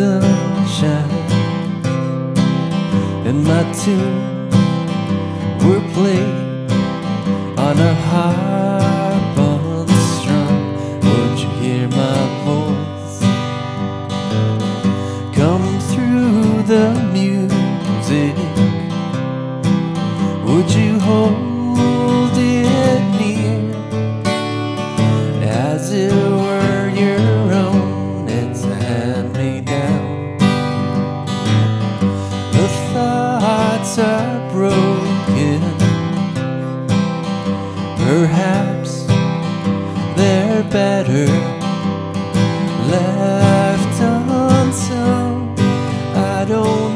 sunshine, and my tunes were played on a harp on the. Would you hear my voice come through the music? Would you hold Perhaps they're better left unsung. I don't.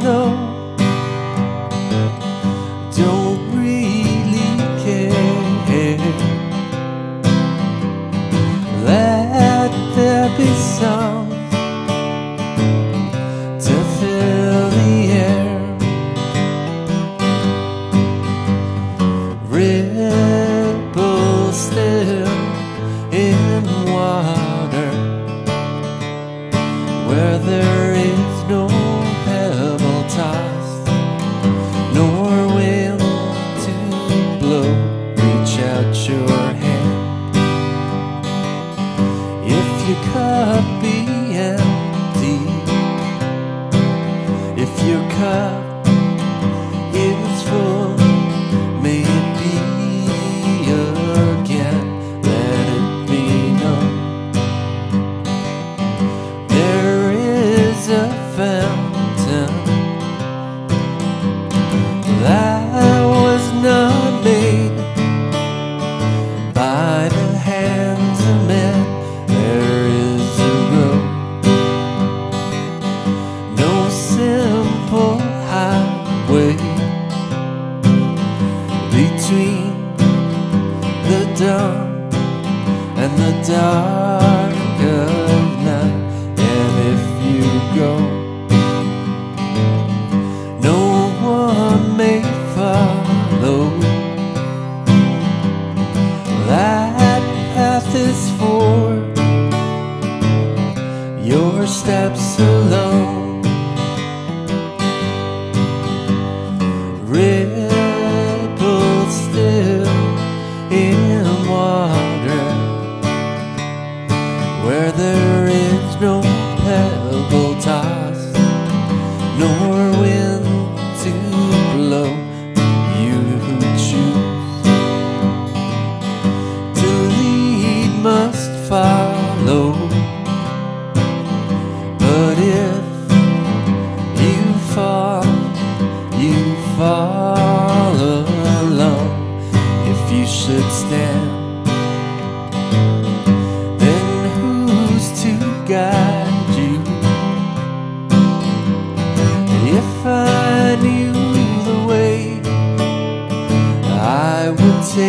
There is no pebble tossed nor wind to blow. Reach out your hand if your cup be empty, if your cup made by the hands of men. There is a road, no simple highway between the dawn and the dark your steps alone.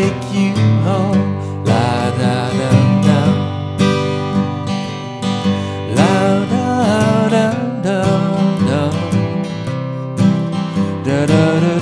take you home. La da da da. La da da da da. Da da da.